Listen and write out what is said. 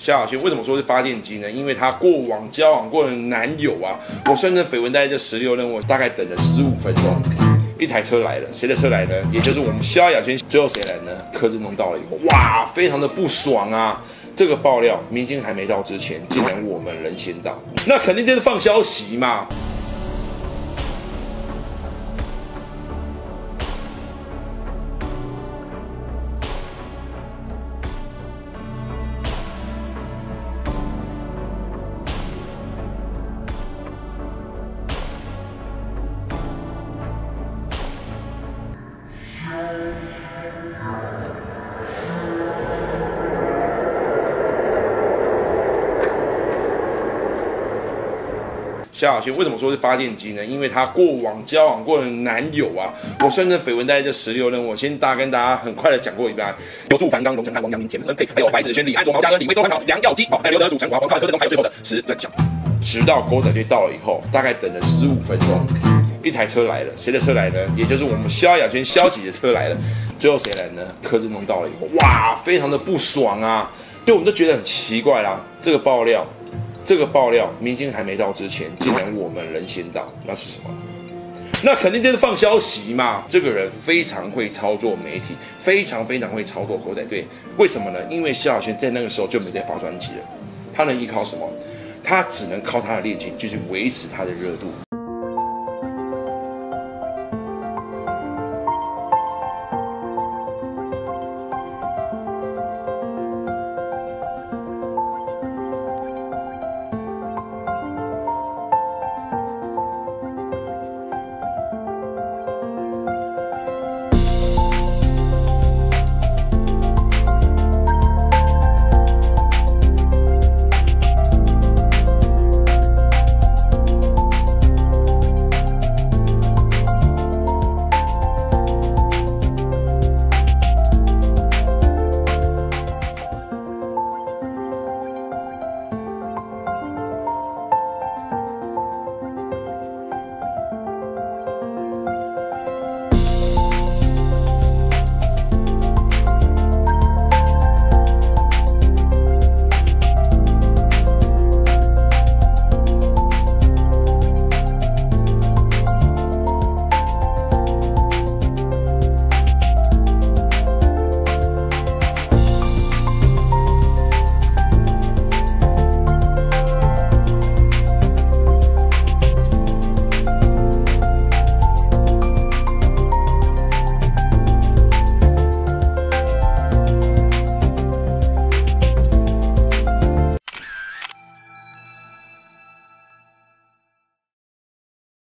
萧亚轩为什么说是发电机呢？因为她过往交往过的男友啊，我算算绯闻大概这十六任，我大概等了十五分钟，一台车来了，谁的车来呢？也就是我们萧亚轩，最后谁来呢？柯震东到了以后，哇，非常的不爽啊！这个爆料，明星还没到之前，竟然我们人先到，那肯定就是放消息嘛。萧亚轩为什么说是发电机呢？因为她过往交往过的男友啊，我算这绯闻大概这十六任，我先大跟大家很快的讲过一遍。有祝凡刚、荣成汉、王阳明、田馥甄，还有白子轩、李安卓、毛嘉恩、李威、周汉豪、梁耀基，好，还有刘德祖、陈华、黄靠柯震东，还有最后的石正祥。直到狗仔队到了以后，大概等了十五分钟，一台车来了，谁的车来呢？也就是我们萧亚轩萧姐的车来了。最后谁来呢？柯震东到了以后，哇，非常的不爽啊！对我们都觉得很奇怪啦，这个爆料。这个爆料，明星还没到之前，竟然我们人先到，那是什么？那肯定就是放消息嘛。这个人非常会操作媒体，非常非常会操作狗仔队。为什么呢？因为萧亚轩在那个时候就没在发专辑了，他能依靠什么？他只能靠他的恋情，就是维持他的热度。